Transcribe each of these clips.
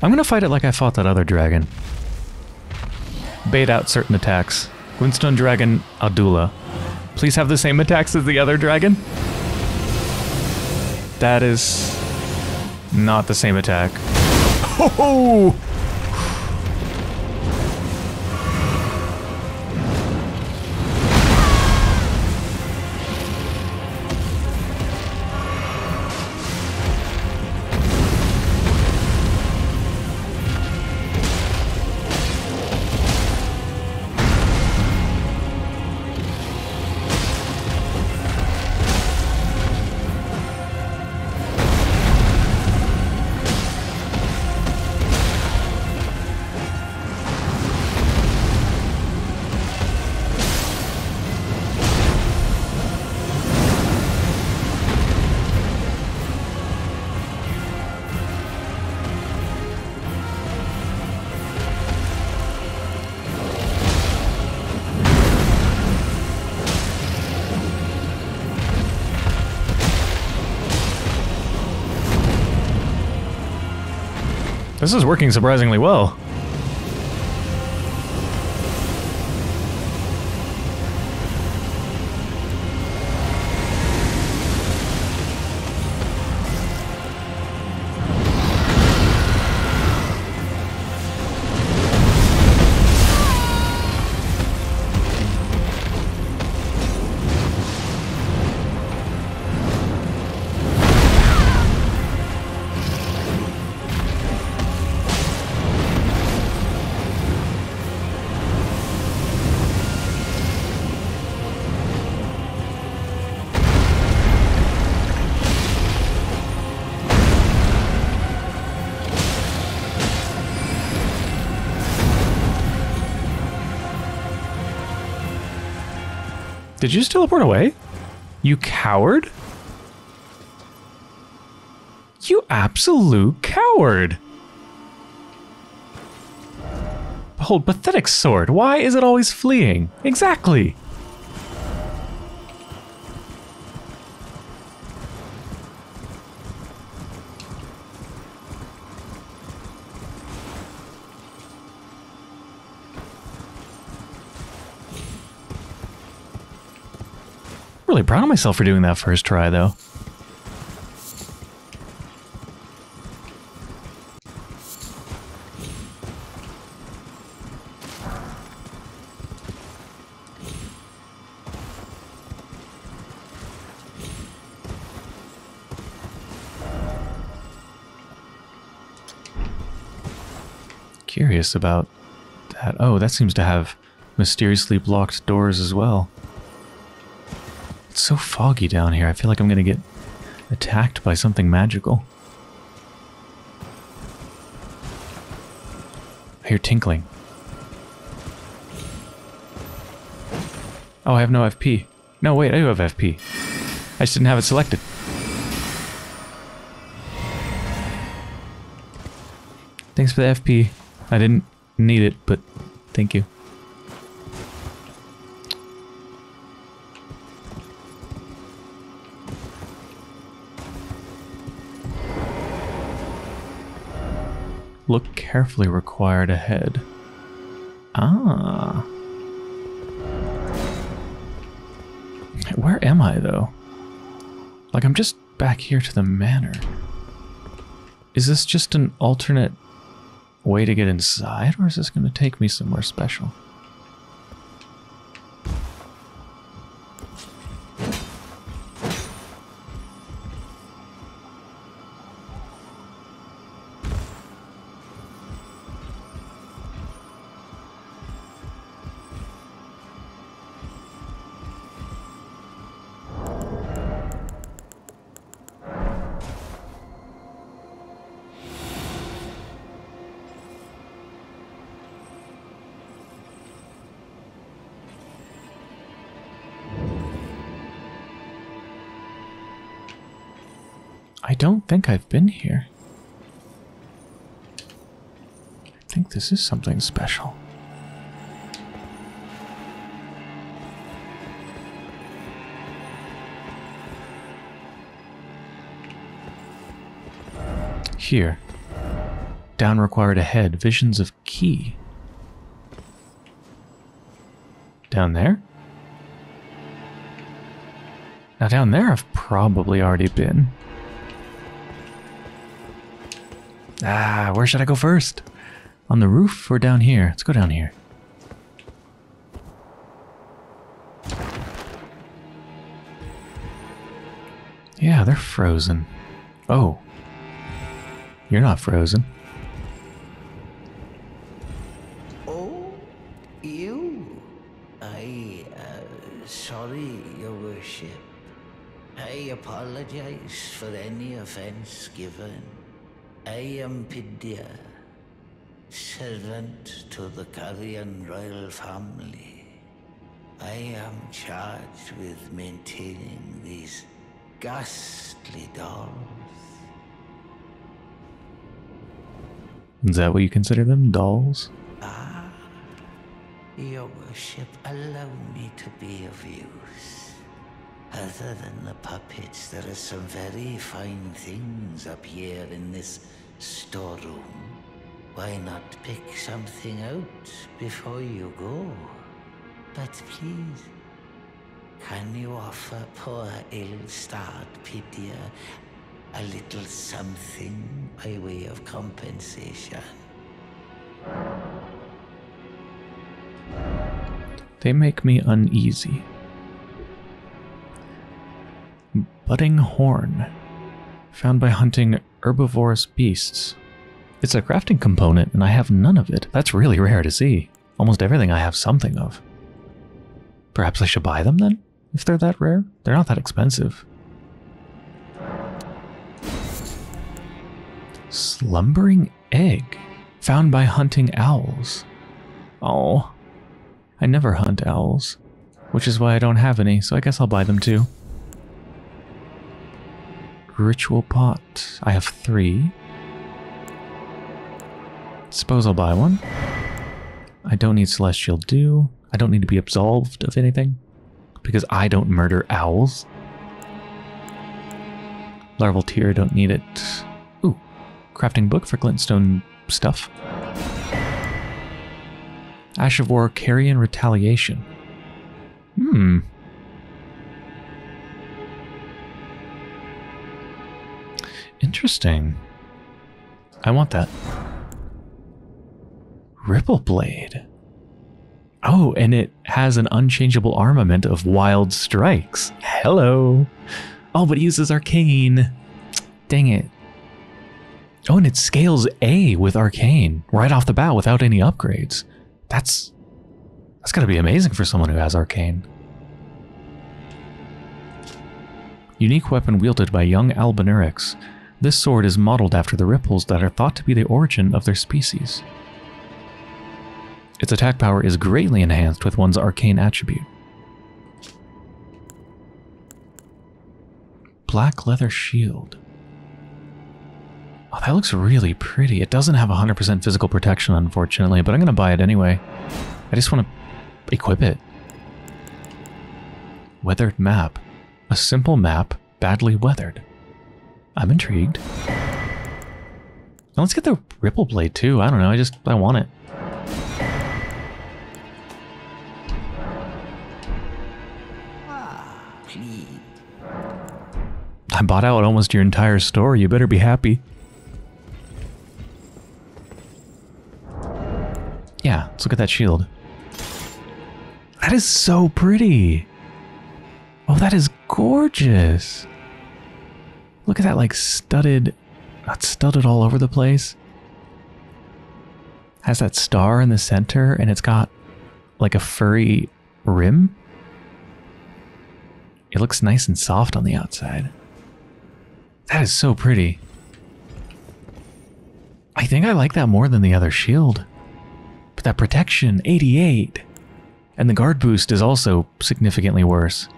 I'm gonna fight it like I fought that other dragon. Bait out certain attacks. Glintstone Dragon Adula. Please have the same attacks as the other dragon. That is not the same attack. Oh! This is working surprisingly well. Did you just teleport away? You coward? You absolute coward! Behold, pathetic sword. Why is it always fleeing? Exactly. Really proud of myself for doing that first try, though. Curious about that. Oh, that seems to have mysteriously blocked doors as well. It's so foggy down here. I feel like I'm gonna get attacked by something magical. I hear tinkling. Oh, I have no FP. No, wait, I do have FP. I just didn't have it selected. Thanks for the FP. I didn't need it, but thank you. Look carefully required ahead. Ah. Where am I, though? Like, I'm just back here to the manor. Is this just an alternate way to get inside, or is this going to take me somewhere special? Think I've been here. I think this is something special. Here. Down required ahead. Visions of key. Down there? Now down there I've probably already been. Ah, where should I go first? On the roof or down here? Let's go down here. Yeah, they're frozen. Oh. You're not frozen. Oh, you? I, uh, sorry, Your Worship. I apologize for any offense given. I am Pidia, servant to the Carian royal family. I am charged with maintaining these ghastly dolls. Is that what you consider them? Dolls? Ah, Your Worship, allow me to be of use. Other than the puppets, there are some very fine things up here in this storeroom. Why not pick something out before you go? But please, can you offer poor ill-starred Pidia a little something by way of compensation? They make me uneasy. Budding horn. Found by hunting herbivorous beasts. It's a crafting component, and I have none of it. That's really rare to see. Almost everything I have something of. Perhaps I should buy them then? If they're that rare? They're not that expensive. Slumbering egg. Found by hunting owls. Oh. I never hunt owls. Which is why I don't have any, so I guess I'll buy them too. Ritual pot. I have three. Suppose I'll buy one. I don't need Celestial Dew. I don't need to be absolved of anything. Because I don't murder owls. Larval Tear, don't need it. Ooh, crafting book for glintstone stuff. Ash of War, Carian Retaliation. Hmm. Interesting. I want that. Ripple Blade. Oh, and it has an unchangeable armament of wild strikes. Hello. Oh, but it uses arcane. Dang it. Oh, and it scales A with arcane right off the bat without any upgrades. That's that's gotta be amazing for someone who has arcane. Unique weapon wielded by young Albinaurics. This sword is modeled after the ripples that are thought to be the origin of their species. Its attack power is greatly enhanced with one's arcane attribute. Black leather shield. Oh, that looks really pretty. It doesn't have 100% physical protection, unfortunately, but I'm going to buy it anyway. I just want to equip it. Weathered map. A simple map, badly weathered. I'm intrigued. Let's get the ripple blade too. I don't know. I just, I want it. I bought out almost your entire store. You better be happy. Yeah, let's look at that shield. That is so pretty. Oh, that is gorgeous. Look at that, like studded, not studded all over the place. Has that star in the center, and it's got like a furry rim. It looks nice and soft on the outside. That is so pretty. I think I like that more than the other shield. But that protection, 88. And the guard boost is also significantly worse.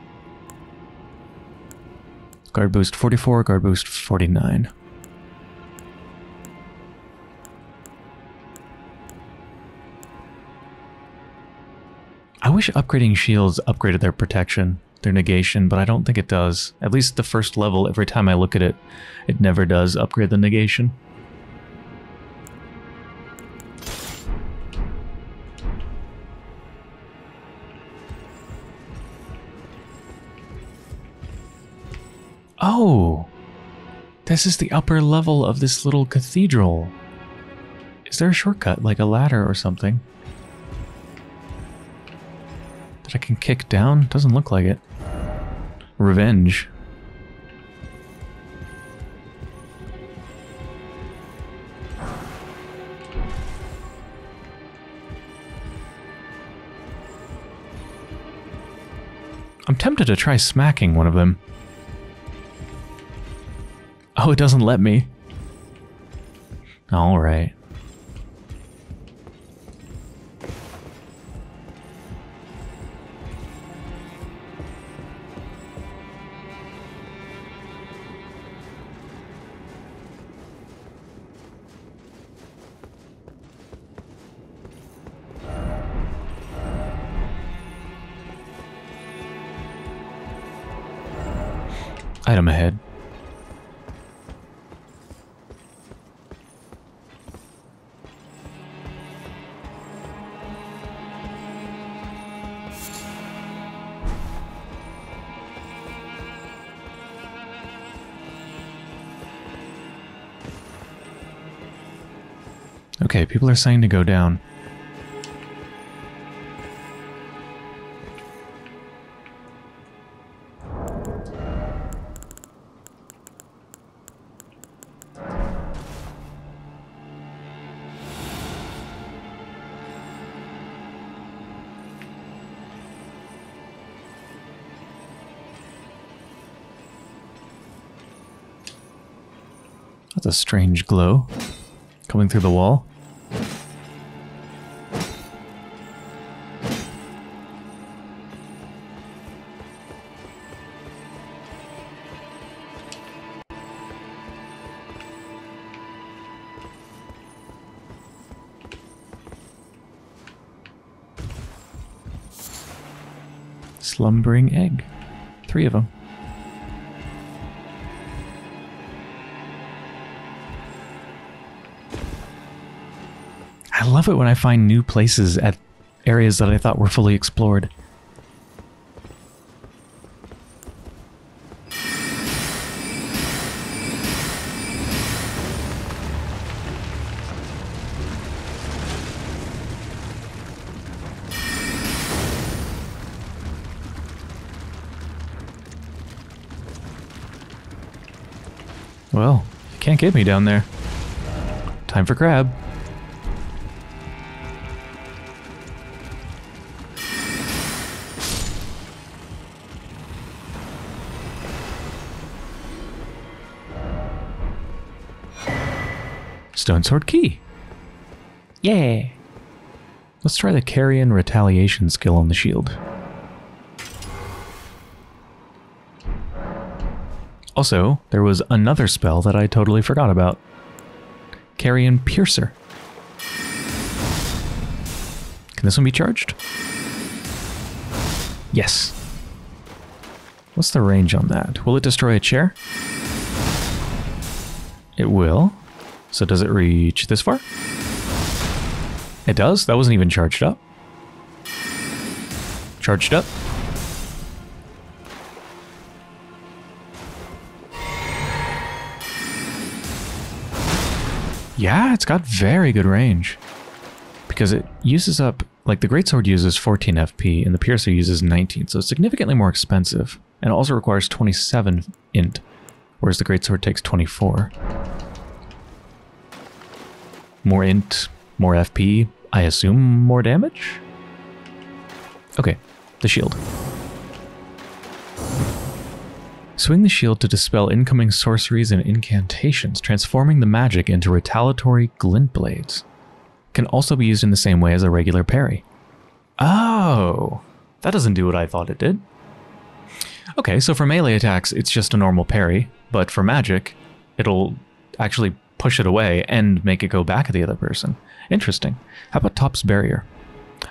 Guard boost 44, guard boost 49. I wish upgrading shields upgraded their protection, their negation, but I don't think it does. At least the first level, every time I look at it, it never does upgrade the negation. Oh! This is the upper level of this little cathedral. Is there a shortcut, like a ladder or something? That I can kick down? Doesn't look like it. Revenge. I'm tempted to try smacking one of them. Oh, it doesn't let me. Alright. Item ahead. Are saying to go down. That's a strange glow coming through the wall. Slumbering egg. Three of them. I love it when I find new places at areas that I thought were fully explored. Get me down there. Time for crab. Stone Sword Key. Yeah. Let's try the Carian Retaliation skill on the shield. Also, there was another spell that I totally forgot about. Carian Piercer. Can this one be charged? Yes. What's the range on that? Will it destroy a chair? It will. So does it reach this far? It does. That wasn't even charged up. Charged up. Yeah, it's got very good range. Because it uses up, like the Greatsword uses 14 FP and the Piercer uses 19, so it's significantly more expensive. And it also requires 27 int, whereas the Greatsword takes 24. More int, more FP, I assume more damage? Okay, the shield. Swing the shield to dispel incoming sorceries and incantations, transforming the magic into retaliatory glint blades. Can also be used in the same way as a regular parry. Oh, that doesn't do what I thought it did. Okay, so for melee attacks, it's just a normal parry, but for magic, it'll actually push it away and make it go back at the other person. Interesting. How about Top's Barrier?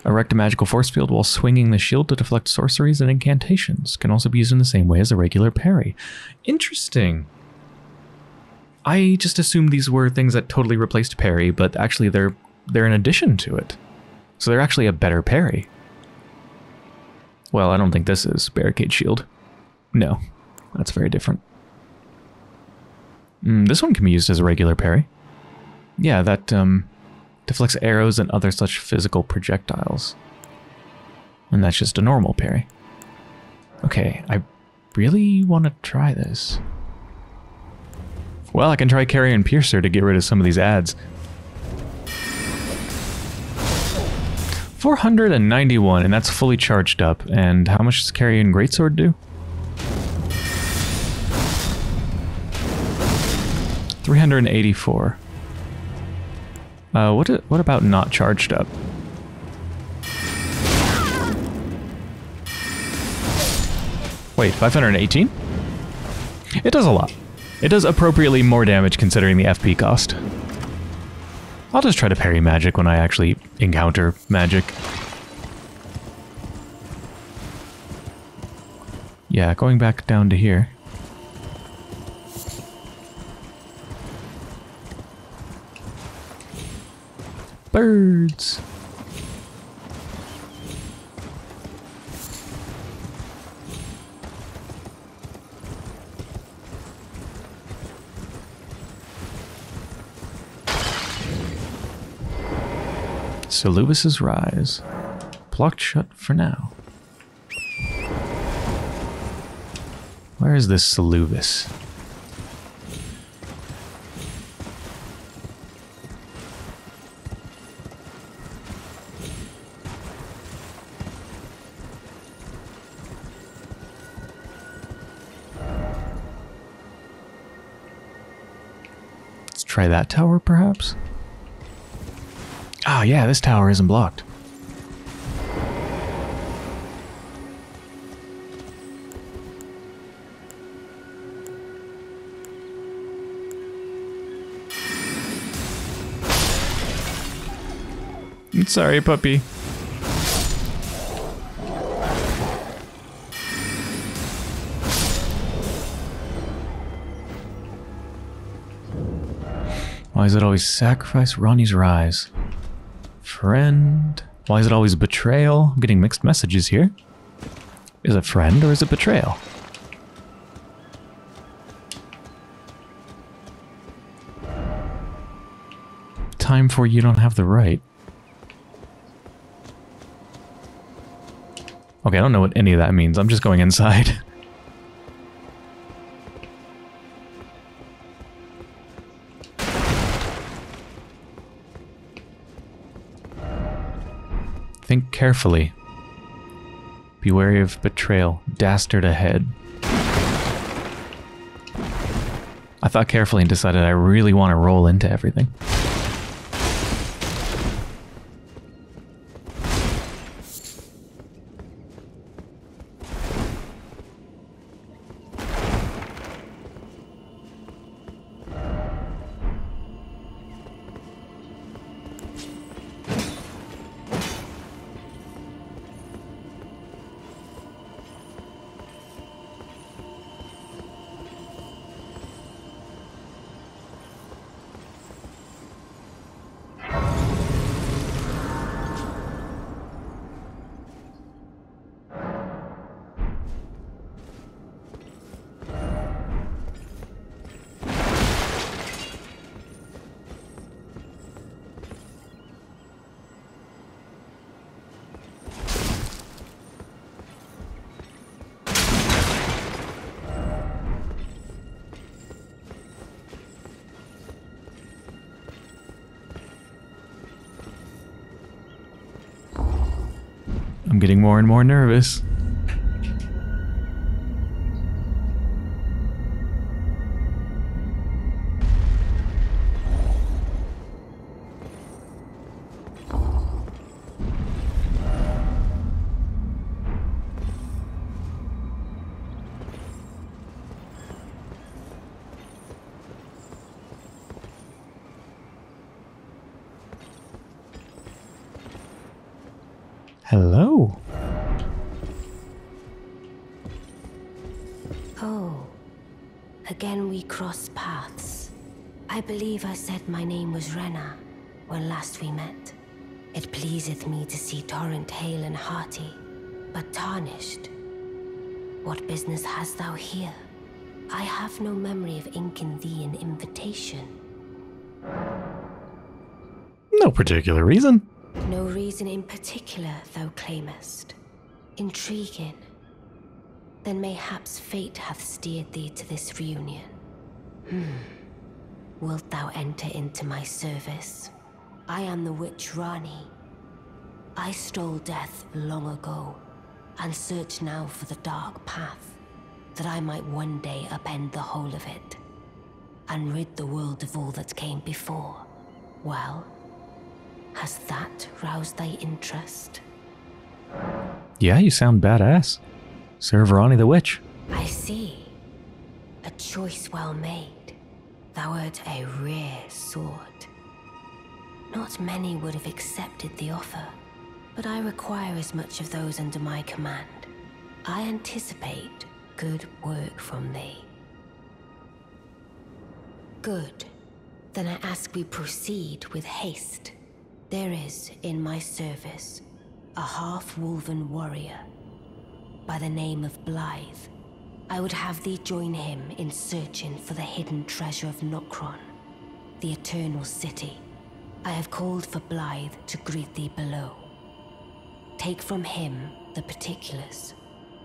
Erect a magical force field while swinging the shield to deflect sorceries and incantations. Can also be used in the same way as a regular parry. Interesting. I just assumed these were things that totally replaced parry, but actually they're they're an addition to it. So they're actually a better parry. Well, I don't think this is barricade shield. No, that's very different. Mm, this one can be used as a regular parry. Yeah, that um, deflects arrows and other such physical projectiles. And that's just a normal parry. Okay, I really want to try this. Well, I can try Carian Piercer to get rid of some of these ads. 491, and that's fully charged up. And how much does Carian Greatsword do? 384. Uh, what, what about not charged up? Wait, 518? It does a lot. It does appropriately more damage considering the FP cost. I'll just try to parry magic when I actually encounter magic. Yeah, going back down to here. Birds! Rise. Blocked shut for now. Where is this Seluvis? Try that tower, perhaps? Oh yeah, this tower isn't blocked. I'm sorry, puppy. Why is it always sacrifice Ranni's rise? Friend? Why is it always betrayal? I'm getting mixed messages here. Is it friend or is it betrayal? Time for you don't have the right. Okay, I don't know what any of that means. I'm just going inside. carefully. Be wary of betrayal. Dastard ahead. I thought carefully and decided I really want to roll into everything. I'm getting more and more nervous. It pleaseth me to see Torrent hale and hearty, but tarnished. What business hast thou here? I have no memory of inking thee an invitation. No particular reason. No reason in particular, thou claimest. Intriguing. Then mayhaps fate hath steered thee to this reunion. Hmm. Wilt thou enter into my service? I am the witch Ranni. I stole death long ago, and search now for the dark path, that I might one day upend the whole of it, and rid the world of all that came before. Well, has that roused thy interest? Yeah, you sound badass. Sir Verani the Witch. I see. A choice well made. Thou art a rare sword. Not many would have accepted the offer, but I require as much of those under my command. I anticipate good work from thee. Good. Then I ask we proceed with haste. There is, in my service, a half-wolven warrior by the name of Blaidd. I would have thee join him in searching for the hidden treasure of Nokron, the Eternal City. I have called for Blaidd to greet thee below. Take from him the particulars.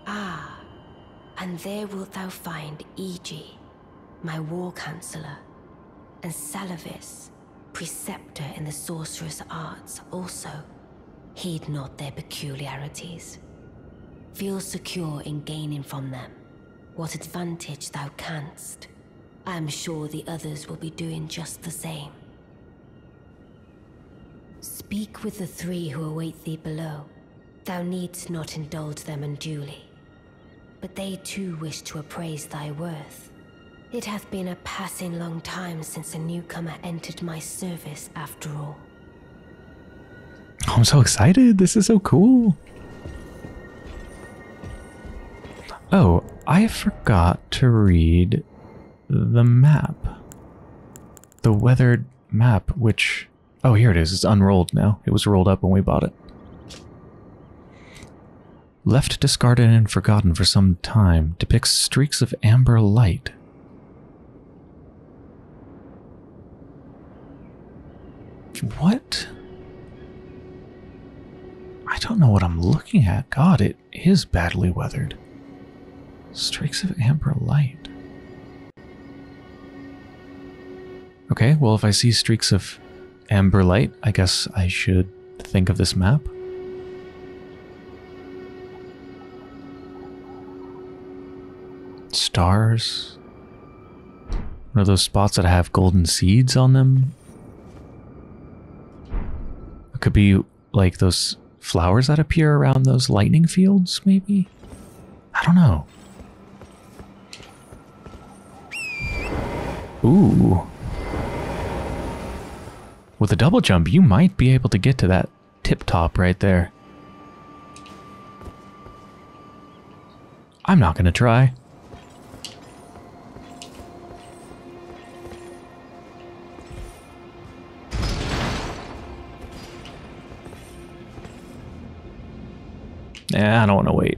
Ah, and there wilt thou find Iji, my war counselor, and Seluvis, preceptor in the sorcerous arts also. Heed not their peculiarities. Feel secure in gaining from them what advantage thou canst. I am sure the others will be doing just the same. Speak with the three who await thee below. Thou needst not indulge them unduly. But they too wish to appraise thy worth. It hath been a passing long time since a newcomer entered my service after all. I'm so excited. This is so cool. Oh, I forgot to read the map. The weathered map, which. Oh, here it is. It's unrolled now. It was rolled up when we bought it. Left discarded and forgotten for some time, depicts streaks of amber light. What? I don't know what I'm looking at. God, it is badly weathered. Streaks of amber light. Okay, well, if I see streaks of amber light, I guess I should think of this map. Stars. One of those spots that have golden seeds on them. It could be like those flowers that appear around those lightning fields, maybe? I don't know. Ooh. With a double jump, you might be able to get to that tip top right there. I'm not going to try. Yeah, I don't want to wait.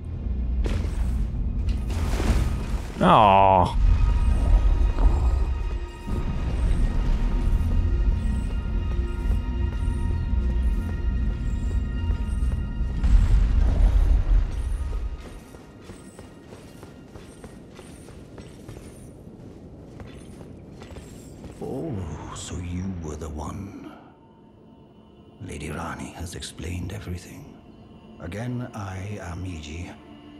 Oh. Oh, Has explained everything. Again, I am Iji,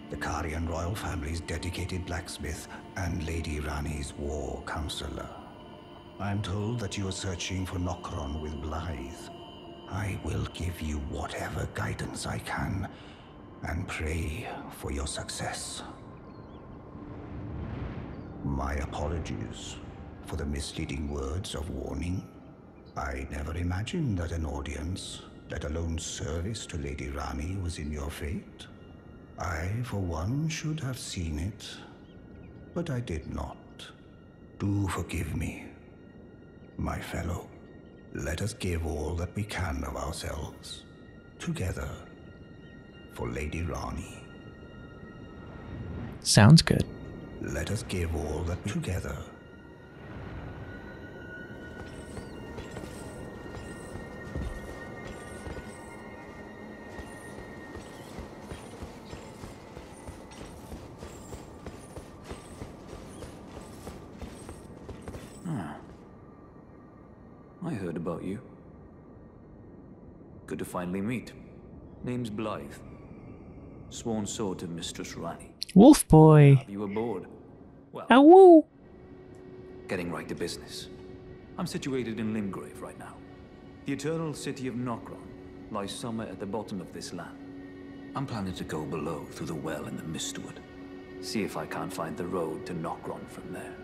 the Carian royal family's dedicated blacksmith and Lady Ranni's war counselor. I'm told that you are searching for Nokron with Blaidd. I will give you whatever guidance I can and pray for your success. My apologies for the misleading words of warning. I never imagined that an audience, let alone service to Lady Ranni, was in your fate. I, for one, should have seen it, but I did not. Do forgive me, my fellow. Let us give all that we can of ourselves, together, for Lady Ranni. Sounds good. Let us give all that together. I heard about you. Good to finally meet. Name's Blaidd. Sworn sword to Mistress Ranni. Wolf boy. Have you aboard? Well, Ow woo. getting right to business. I'm situated in Limgrave right now. The eternal city of Nokron lies somewhere at the bottom of this land. I'm planning to go below through the well in the Mistwood. See if I can't find the road to Nokron from there.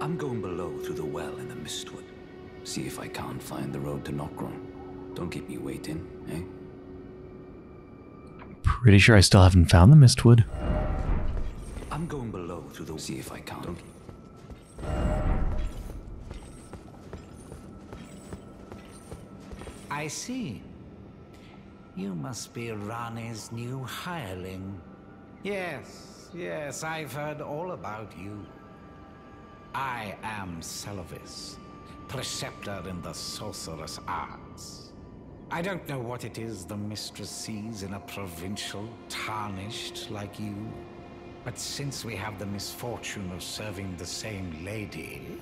I'm going below through the well in the Mistwood. See if I can't find the road to Nokron. Don't keep me waiting, eh? Pretty sure I still haven't found the Mistwood. I'm going below through the... See if I can't. I see. You must be Ranni's new hireling. Yes, yes, I've heard all about you. I am Seluvis, preceptor in the sorcerous arts. I don't know what it is the mistress sees in a provincial tarnished like you, but since we have the misfortune of serving the same lady,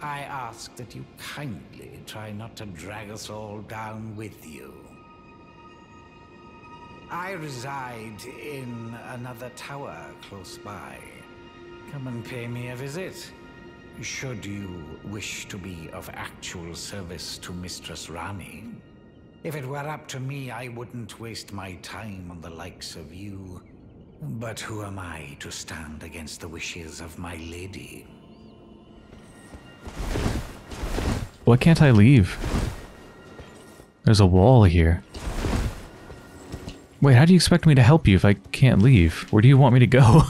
I ask that you kindly try not to drag us all down with you. I reside in another tower close by. Come and pay me a visit. Should you wish to be of actual service to Mistress Ranni. If it were up to me, I wouldn't waste my time on the likes of you. But who am I to stand against the wishes of my lady? Why can't I leave? There's a wall here. Wait, how do you expect me to help you if I can't leave? Where do you want me to go?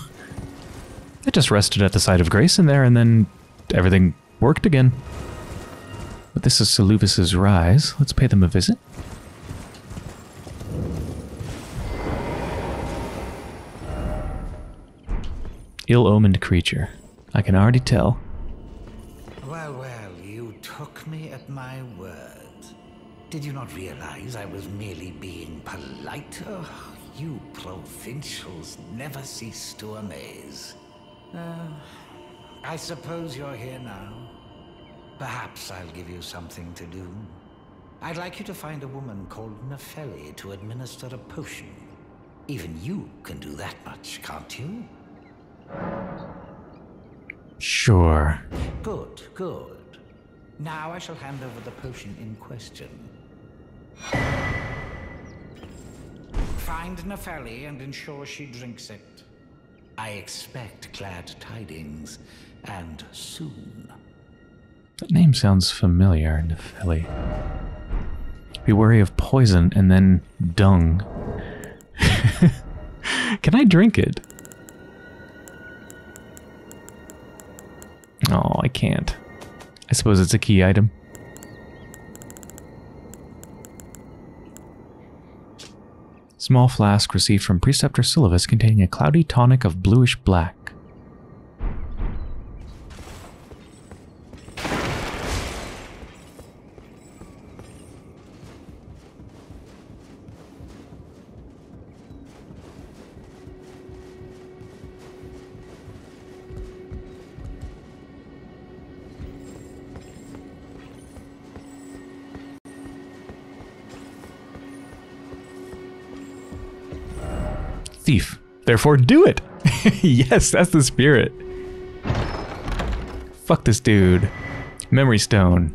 I just rested at the side of Grace in there and then everything worked again. But this is Seluvis's Rise. Let's pay them a visit. Ill-omened creature. I can already tell. Well, well, you took me at my word. Did you not realize I was merely being polite? Oh, you provincials never cease to amaze. Uh, I suppose you're here now. Perhaps I'll give you something to do. I'd like you to find a woman called Nefeli to administer a potion. Even you can do that much, can't you? Sure. Good, good. Now I shall hand over the potion in question. Find Nefeli and ensure she drinks it. I expect glad tidings, and soon. That name sounds familiar, Nefeli. Be wary of poison and then dung. Can I drink it? Oh, I can't. I suppose it's a key item. Small flask received from Preceptor Seluvis containing a cloudy tonic of bluish black. Therefore, do it. yes, that's the spirit. Fuck this dude. Memory stone.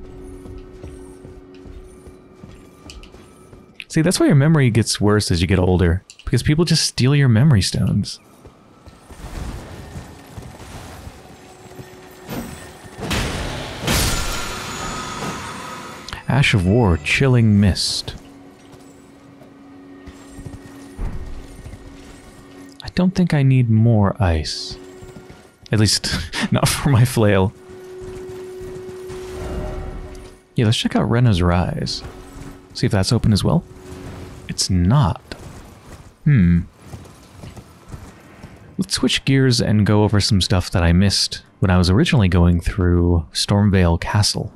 See, that's why your memory gets worse as you get older. Because people just steal your memory stones. Ash of War, Chilling Mist. Don't think I need more ice. At least, not for my flail. Yeah, let's check out Ranni's Rise. See if that's open as well. It's not. Hmm. let's switch gears and go over some stuff that I missed when I was originally going through Stormveil Castle.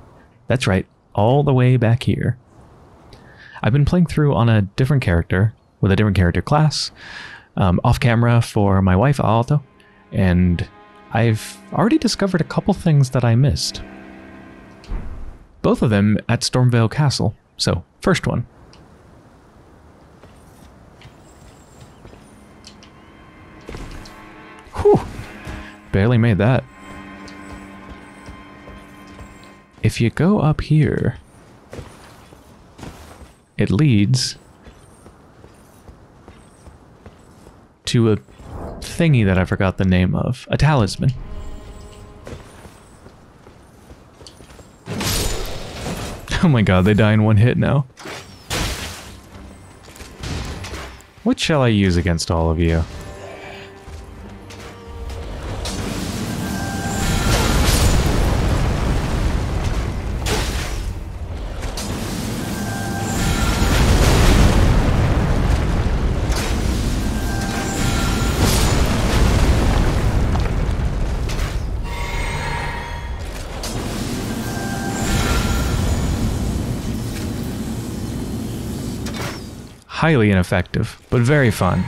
That's right, all the way back here. I've been playing through on a different character with a different character class, um, off camera for my wife Alto, and I've already discovered a couple things that I missed. Both of them at Stormveil Castle. So, first one. Whew. Barely made that. If you go up here, it leads to a thingy that I forgot the name of. A talisman. Oh my god, they die in one hit now. What shall I use against all of you? Highly ineffective, but very fun.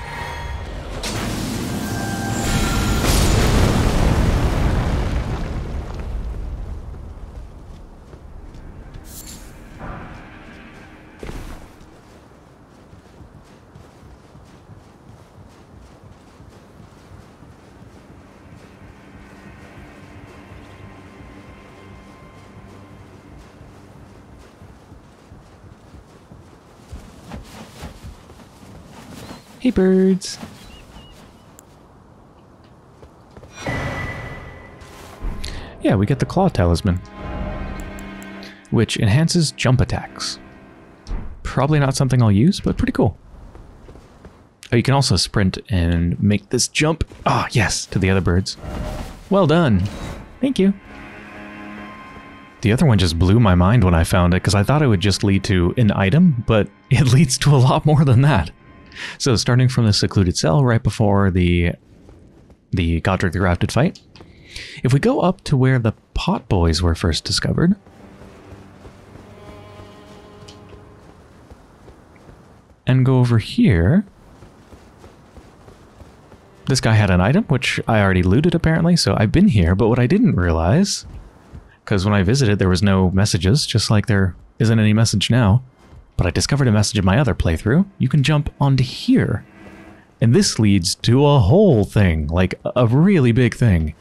Hey, birds. Yeah, we get the Claw Talisman, which enhances jump attacks. Probably not something I'll use, but pretty cool. Oh, you can also sprint and make this jump. Ah, oh, yes, to the other birds. Well done. Thank you. The other one just blew my mind when I found it, because I thought it would just lead to an item, but it leads to a lot more than that. So starting from the secluded cell right before the the Godrick the Grafted fight, if we go up to where the pot boys were first discovered, and go over here, this guy had an item, which I already looted apparently, so I've been here, but what I didn't realize, because when I visited there was no messages, just like there isn't any message now, but I discovered a message in my other playthrough. You can jump onto here. And this leads to a whole thing, like a really big thing.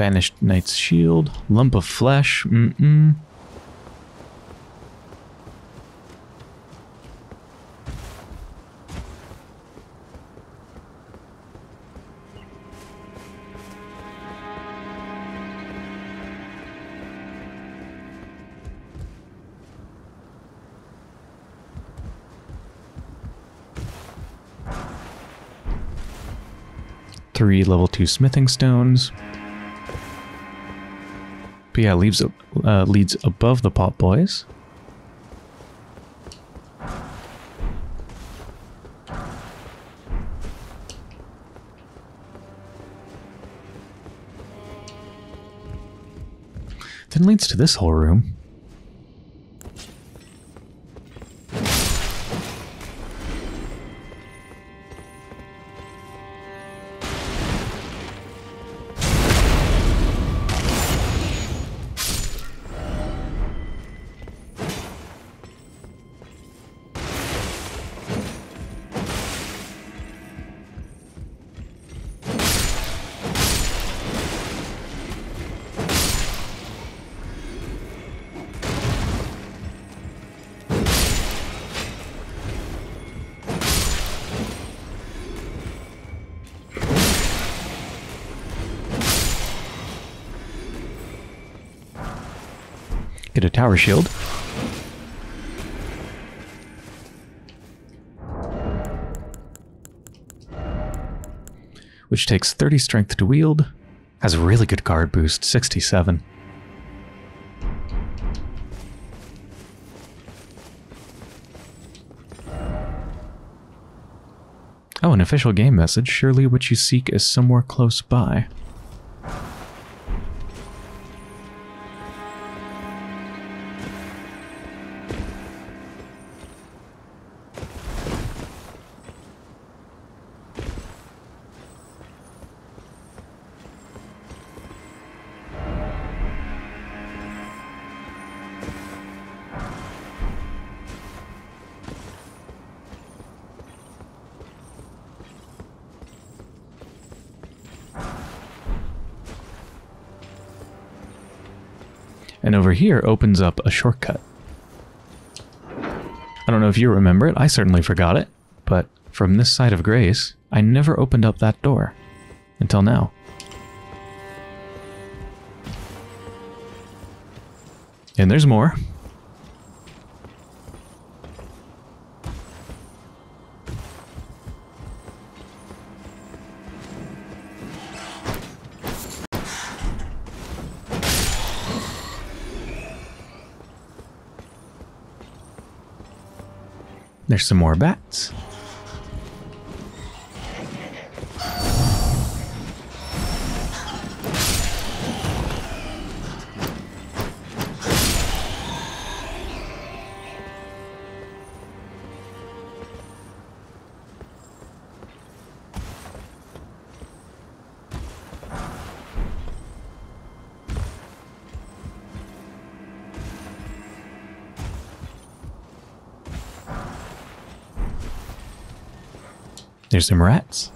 Banished Knight's Shield. Lump of Flesh. Mm-mm. Three level 2 smithing stones. But yeah, leaves uh, leads above the pot boys. Then leads to this whole room. Get a tower shield. Which takes 30 strength to wield. Has a really good guard boost, 67. Oh, an official game message. Surely what you seek is somewhere close by. And over here opens up a shortcut. I don't know if you remember it, I certainly forgot it, but from this side of Grace, I never opened up that door. Until now. And there's more. There's some more bats. Some rats.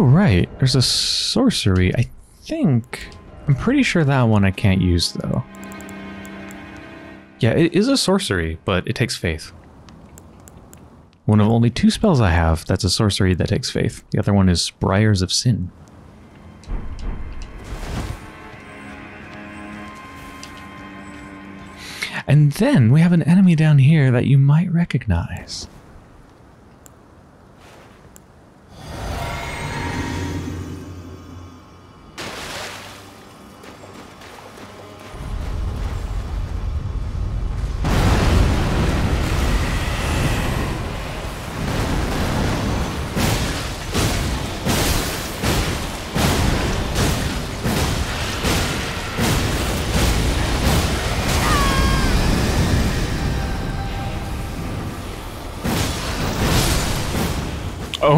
Oh, right. There's a sorcery. I think. I'm pretty sure that one I can't use, though. Yeah, it is a sorcery, but it takes faith. One of only two spells I have that's a sorcery that takes faith. The other one is Briars of Sin. And then we have an enemy down here that you might recognize.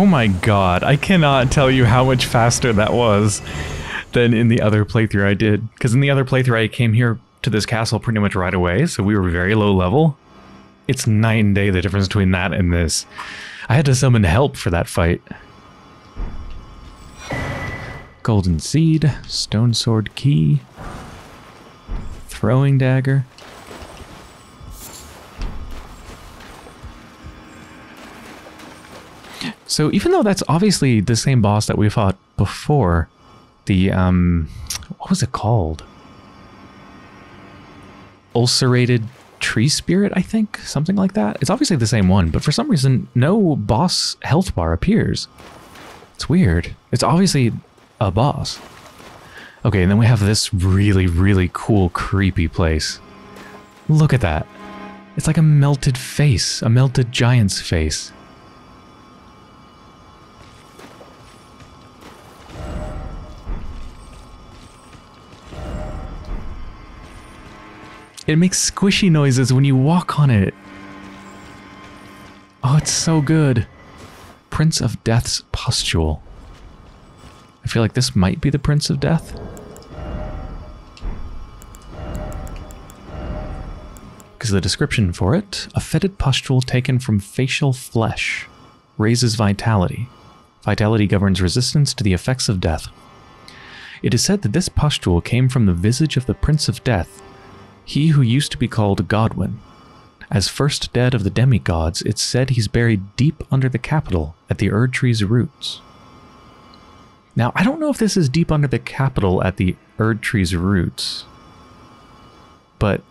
Oh my god, I cannot tell you how much faster that was than in the other playthrough I did. Because in the other playthrough I came here to this castle pretty much right away, so we were very low level. It's night and day the difference between that and this. I had to summon help for that fight. Golden Seed, Stone Sword Key, Throwing Dagger. So even though that's obviously the same boss that we fought before, the um what was it called? Ulcerated tree spirit, I think, something like that. It's obviously the same one, but for some reason no boss health bar appears. It's weird. It's obviously a boss. Okay, and then we have this really, really cool, creepy place. Look at that. It's like a melted face, a melted giant's face. It makes squishy noises when you walk on it. Oh, it's so good. Prince of Death's Pustule. I feel like this might be the Prince of Death. Because the description for it a fetid pustule taken from facial flesh raises vitality. Vitality governs resistance to the effects of death. It is said that this pustule came from the visage of the Prince of Death, he who used to be called Godwin. As first dead of the demigods, it's said he's buried deep under the capital at the Erd Tree's roots. Now, I don't know if this is deep under the capital at the Erd Tree's roots, but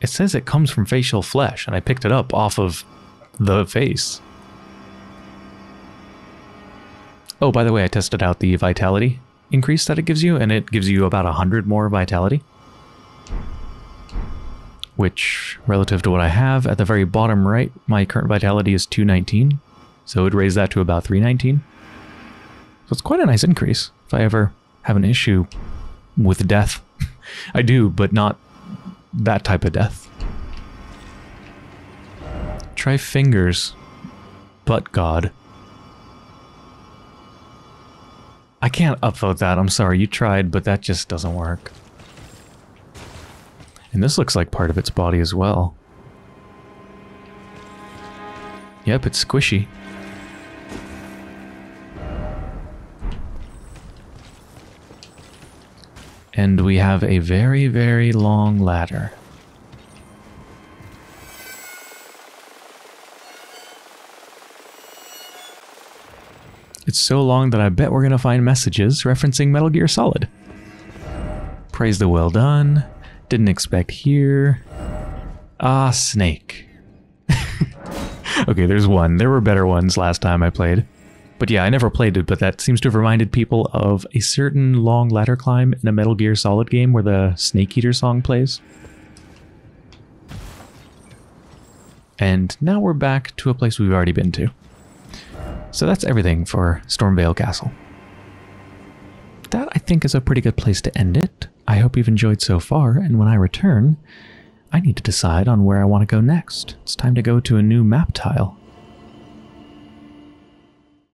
it says it comes from facial flesh, and I picked it up off of the face. Oh, by the way, I tested out the vitality increase that it gives you, and it gives you about 100 more vitality. Which, relative to what I have, at the very bottom right, my current vitality is 219. So it would raise that to about 319. So it's quite a nice increase if I ever have an issue with death. I do, but not that type of death. Try fingers, but God. I can't upvote that. I'm sorry. You tried, but that just doesn't work. And this looks like part of its body as well. Yep, it's squishy. And we have a very, very long ladder. It's so long that I bet we're going to find messages referencing Metal Gear Solid. Praise the well done. Didn't expect here. Ah, Snake. okay, there's one. There were better ones last time I played. But yeah, I never played it, but that seems to have reminded people of a certain long ladder climb in a Metal Gear Solid game where the Snake Eater song plays. And now we're back to a place we've already been to. So that's everything for Stormveil Castle. That, I think, is a pretty good place to end it. I hope you've enjoyed so far, and when I return, I need to decide on where I want to go next. It's time to go to a new map tile.